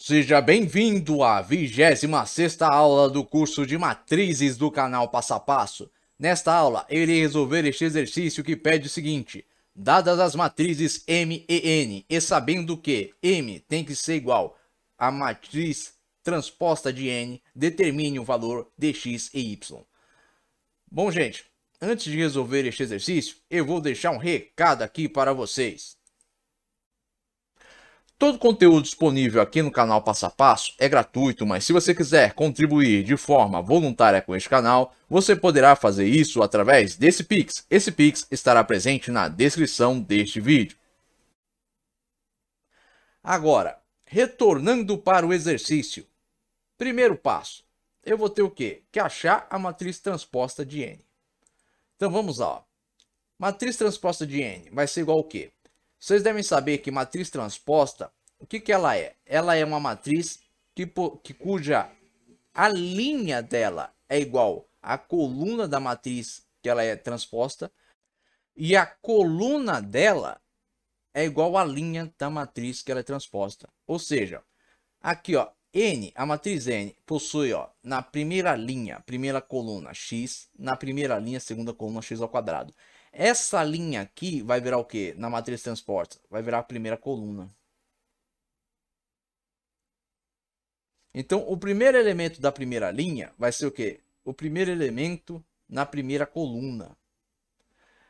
Seja bem-vindo à 26 aula do curso de matrizes do canal Passo a Passo. Nesta aula, irei resolver este exercício que pede o seguinte. Dadas as matrizes M e N, e sabendo que M tem que ser igual à matriz transposta de N, determine o valor de x e y. Bom, gente, antes de resolver este exercício, eu vou deixar um recado aqui para vocês. Todo o conteúdo disponível aqui no canal Passo a Passo é gratuito, mas se você quiser contribuir de forma voluntária com este canal, você poderá fazer isso através desse Pix. Esse Pix estará presente na descrição deste vídeo. Agora, retornando para o exercício. Primeiro passo, eu vou ter o quê? Que achar a matriz transposta de N. Então vamos lá. Matriz transposta de N vai ser igual ao quê? Vocês devem saber que matriz transposta, o que, que ela é? Ela é uma matriz que, que cuja a linha dela é igual à coluna da matriz que ela é transposta e a coluna dela é igual à linha da matriz que ela é transposta. Ou seja, aqui ó, N, a matriz N possui ó, na primeira linha, primeira coluna x, na primeira linha, segunda coluna x ao quadrado. Essa linha aqui vai virar o quê? Na matriz transporte? Vai virar a primeira coluna. Então, o primeiro elemento da primeira linha vai ser o quê? O primeiro elemento na primeira coluna.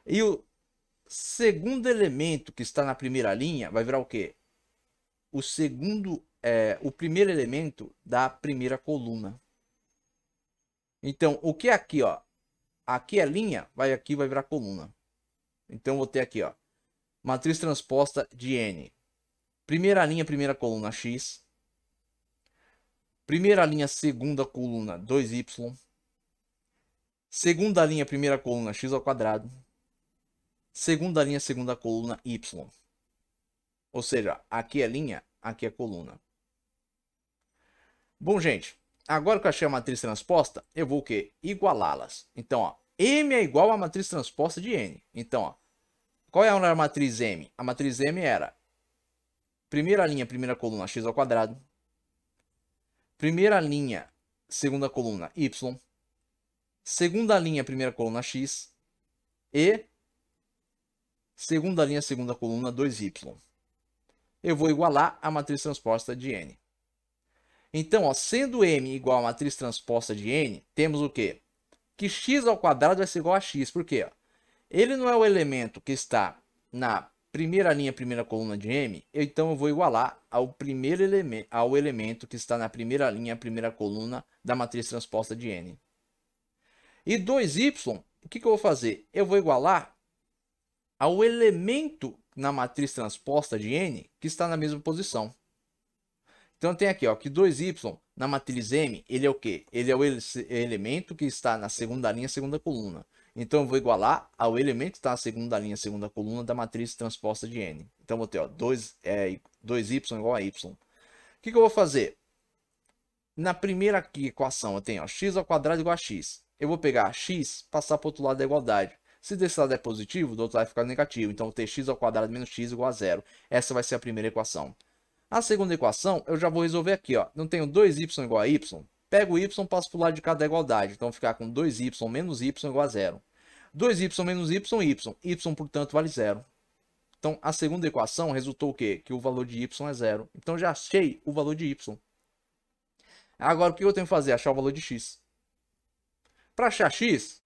E o segundo elemento que está na primeira linha vai virar o quê? O segundo, é, o primeiro elemento da primeira coluna. Então, o que é aqui, ó? Aqui é linha, vai aqui, vai virar coluna. Então, vou ter aqui, ó. Matriz transposta de N. Primeira linha, primeira coluna, X. Primeira linha, segunda coluna, 2Y. Segunda linha, primeira coluna, X ao quadrado. Segunda linha, segunda coluna, Y. Ou seja, aqui é linha, aqui é coluna. Bom, gente, Agora que eu achei a matriz transposta, eu vou o quê? Igualá-las. Então, ó, M é igual à matriz transposta de N. Então, ó, qual é a matriz M? A matriz M era primeira linha, primeira coluna, x ao quadrado. Primeira linha, segunda coluna, y. Segunda linha, primeira coluna, x. E segunda linha, segunda coluna, 2y. Eu vou igualar a matriz transposta de N. Então, ó, sendo m igual a matriz transposta de n, temos o quê? Que x ao quadrado vai ser igual a x. Por quê? Ele não é o elemento que está na primeira linha, primeira coluna de m, então eu vou igualar ao primeiro elemento, ao elemento que está na primeira linha, primeira coluna da matriz transposta de n. E 2y, o que, que eu vou fazer? Eu vou igualar ao elemento na matriz transposta de n que está na mesma posição. Então tem aqui, ó, que 2y na matriz M, ele é o quê? Ele é o elemento que está na segunda linha, segunda coluna. Então eu vou igualar ao elemento que está na segunda linha, segunda coluna da matriz transposta de N. Então eu vou ter, ó, 2, é, 2y igual a y. O que, que eu vou fazer? Na primeira aqui, equação, eu tenho x ao quadrado igual a x. Eu vou pegar x, passar para o outro lado da igualdade. Se desse lado é positivo, do outro lado vai ficar negativo. Então eu vou ter x ao quadrado menos x igual a zero. Essa vai ser a primeira equação. A segunda equação eu já vou resolver aqui, ó. Não tenho 2y igual a y? Pego y, passo para o lado de cada igualdade. Então, ficar com 2y menos y igual a zero. 2y menos y, y. y, portanto, vale zero. Então, a segunda equação resultou o quê? Que o valor de y é zero. Então, já achei o valor de y. Agora, o que eu tenho que fazer? Achar o valor de x. Para achar x,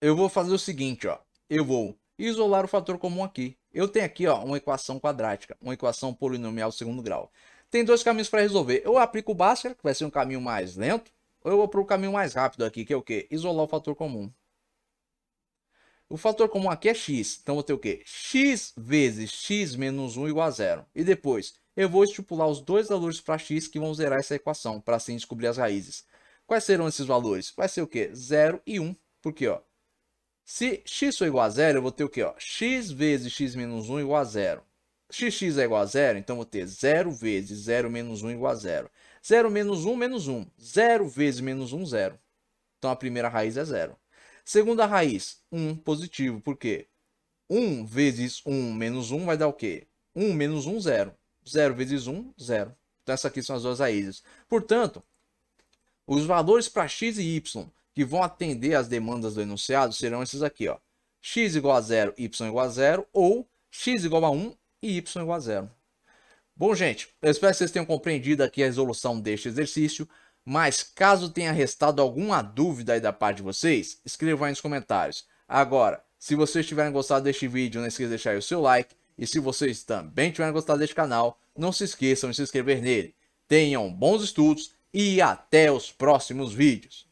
eu vou fazer o seguinte, ó. Eu vou isolar o fator comum aqui. Eu tenho aqui ó, uma equação quadrática, uma equação polinomial segundo grau. Tem dois caminhos para resolver. Eu aplico o Bhaskara, que vai ser um caminho mais lento, ou eu vou para o caminho mais rápido aqui, que é o quê? Isolar o fator comum. O fator comum aqui é x, então vou ter o quê? x vezes x menos 1 igual a zero. E depois, eu vou estipular os dois valores para x que vão zerar essa equação, para assim descobrir as raízes. Quais serão esses valores? Vai ser o quê? 0 e 1, porque ó, se x for igual a zero, eu vou ter o quê? Ó? x vezes x menos 1 igual a zero. xx é igual a zero, então vou ter 0 vezes 0 menos 1 igual a zero. 0 menos 1 menos 1. 0 vezes menos 1, 0. Então a primeira raiz é zero. Segunda raiz, 1 positivo. Por quê? 1 vezes 1 menos 1 vai dar o quê? 1 menos 1, 0. 0 vezes 1, 0. Então, essas aqui são as duas raízes. Portanto, os valores para x e y que vão atender às demandas do enunciado serão esses aqui, ó. x igual a 0, y igual a 0, ou x igual a 1 e y igual a 0. Bom, gente, eu espero que vocês tenham compreendido aqui a resolução deste exercício, mas caso tenha restado alguma dúvida aí da parte de vocês, escrevam aí nos comentários. Agora, se vocês tiverem gostado deste vídeo, não esqueça de deixar o seu like, e se vocês também tiverem gostado deste canal, não se esqueçam de se inscrever nele. Tenham bons estudos e até os próximos vídeos.